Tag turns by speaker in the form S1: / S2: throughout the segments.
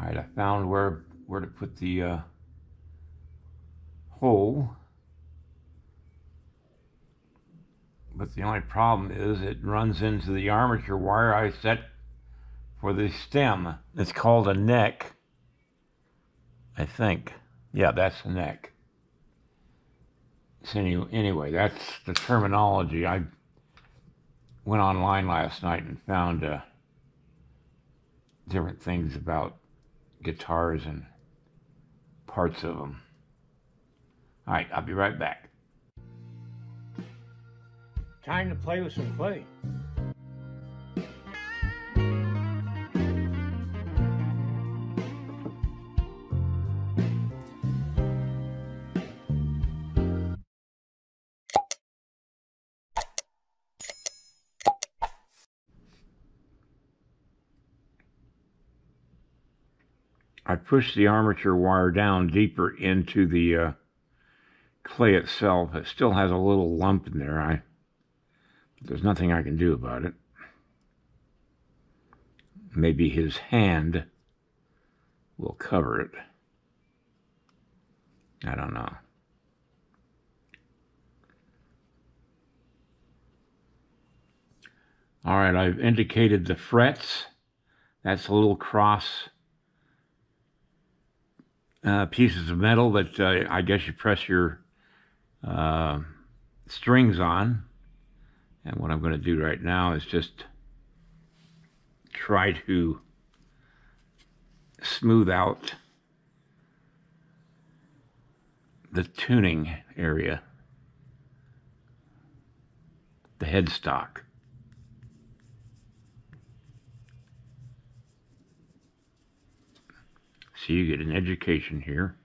S1: All right, I found where where to put the uh, hole. But the only problem is it runs into the armature wire I set for the stem. It's called a neck, I think. Yeah, that's the neck. So anyway, that's the terminology. I went online last night and found uh, different things about guitars and parts of them. All right, I'll be right back.
S2: Time to play with some clay.
S1: I push the armature wire down deeper into the uh, clay itself. It still has a little lump in there. I there's nothing I can do about it. Maybe his hand will cover it. I don't know. All right, I've indicated the frets. That's a little cross uh, pieces of metal that uh, I guess you press your uh, strings on. And what I'm going to do right now is just try to smooth out the tuning area, the headstock. So you get an education here.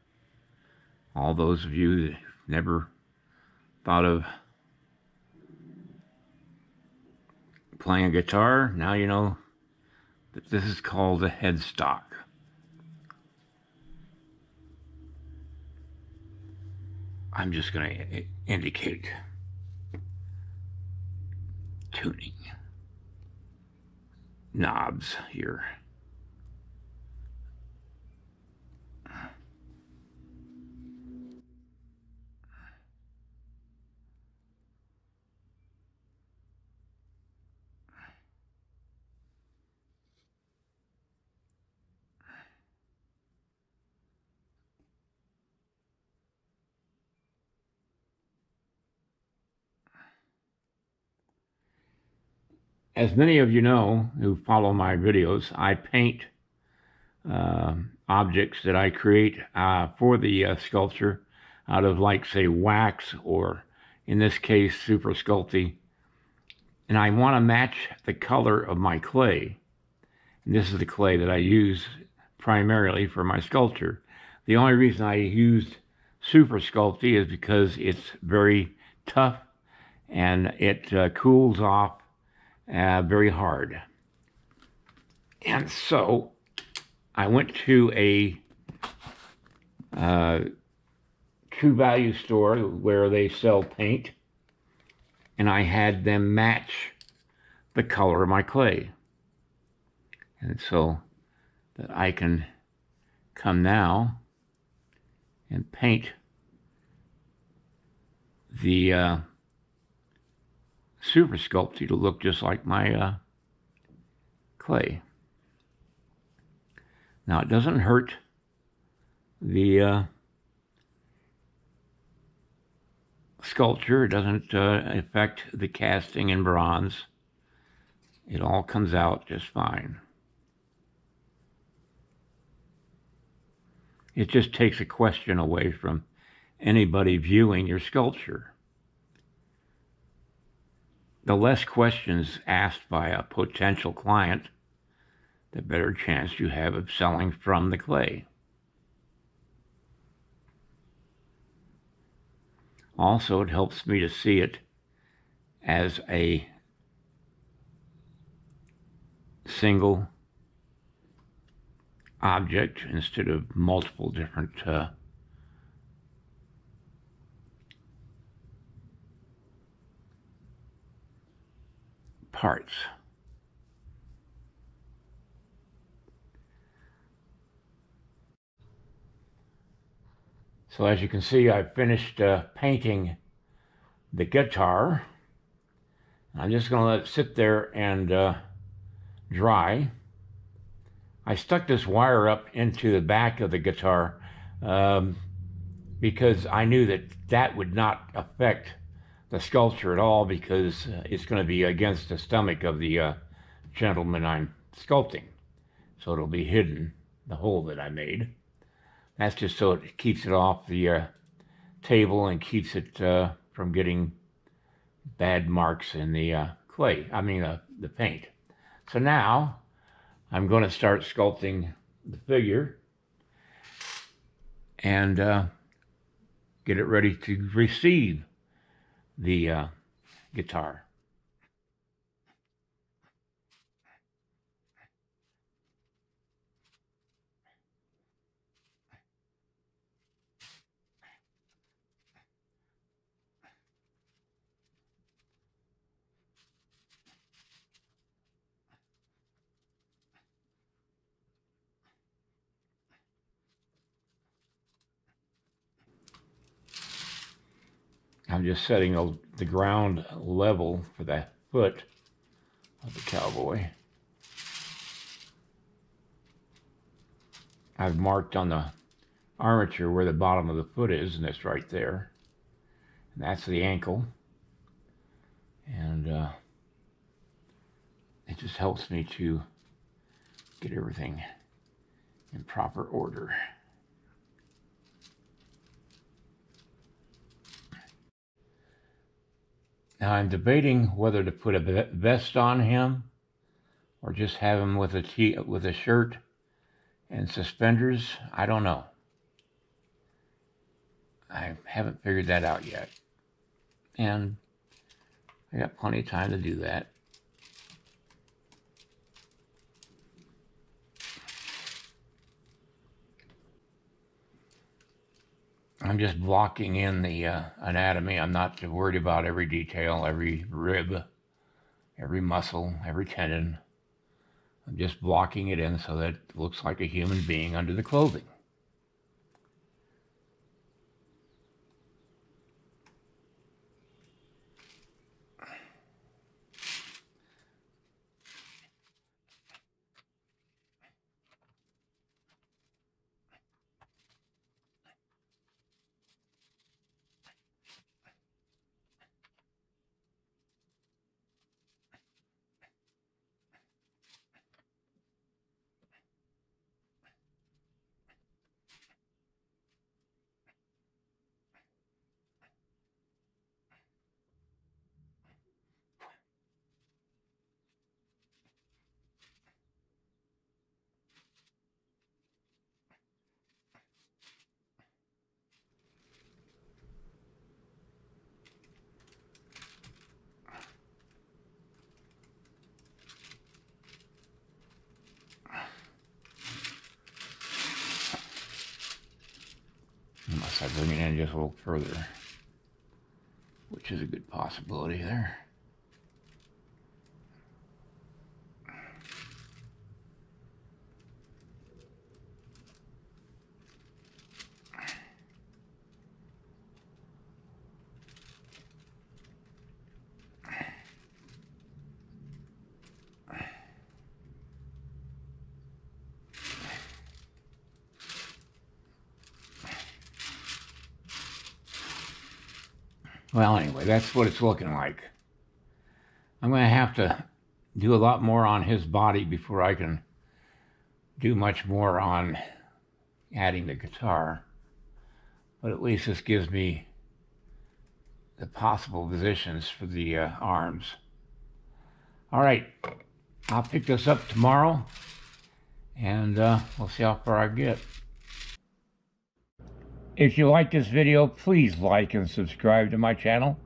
S1: All those of you that never thought of playing a guitar, now you know that this is called a headstock. I'm just going to indicate tuning knobs here. As many of you know who follow my videos, I paint uh, objects that I create uh, for the uh, sculpture out of like say wax or in this case Super Sculpey and I want to match the color of my clay. And this is the clay that I use primarily for my sculpture. The only reason I used Super Sculpey is because it's very tough and it uh, cools off uh, very hard. And so I went to a uh, true value store where they sell paint and I had them match the color of my clay. And so that I can come now and paint the uh, super Sculpey to look just like my uh, clay. Now it doesn't hurt the uh, sculpture. It doesn't uh, affect the casting in bronze. It all comes out just fine. It just takes a question away from anybody viewing your sculpture the less questions asked by a potential client, the better chance you have of selling from the clay. Also, it helps me to see it as a single object instead of multiple different uh, parts. So as you can see, I finished uh, painting the guitar. I'm just going to let it sit there and uh, dry. I stuck this wire up into the back of the guitar um, because I knew that that would not affect the sculpture at all because uh, it's going to be against the stomach of the uh, gentleman I'm sculpting. So it'll be hidden, the hole that I made. That's just so it keeps it off the uh, table and keeps it uh, from getting bad marks in the uh, clay, I mean uh, the paint. So now I'm going to start sculpting the figure and get it ready to receive the uh, guitar. I'm just setting a, the ground level for the foot of the cowboy. I've marked on the armature where the bottom of the foot is, and it's right there. And that's the ankle. And uh, it just helps me to get everything in proper order. Now I'm debating whether to put a vest on him or just have him with a t with a shirt and suspenders. I don't know. I haven't figured that out yet. And I got plenty of time to do that. I'm just blocking in the uh, anatomy. I'm not worried about every detail, every rib, every muscle, every tendon. I'm just blocking it in so that it looks like a human being under the clothing. Unless I bring it in just a little further, which is a good possibility there. Well, anyway, that's what it's looking like. I'm going to have to do a lot more on his body before I can do much more on adding the guitar. But at least this gives me the possible positions for the uh, arms. All right, I'll pick this up tomorrow and uh, we'll see how far I get. If you like this video, please like and subscribe to my channel.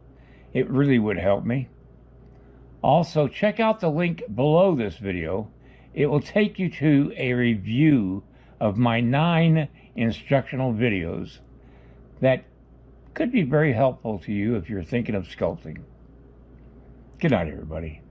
S1: It really would help me. Also, check out the link below this video. It will take you to a review of my nine instructional videos that could be very helpful to you if you're thinking of sculpting. Good night, everybody.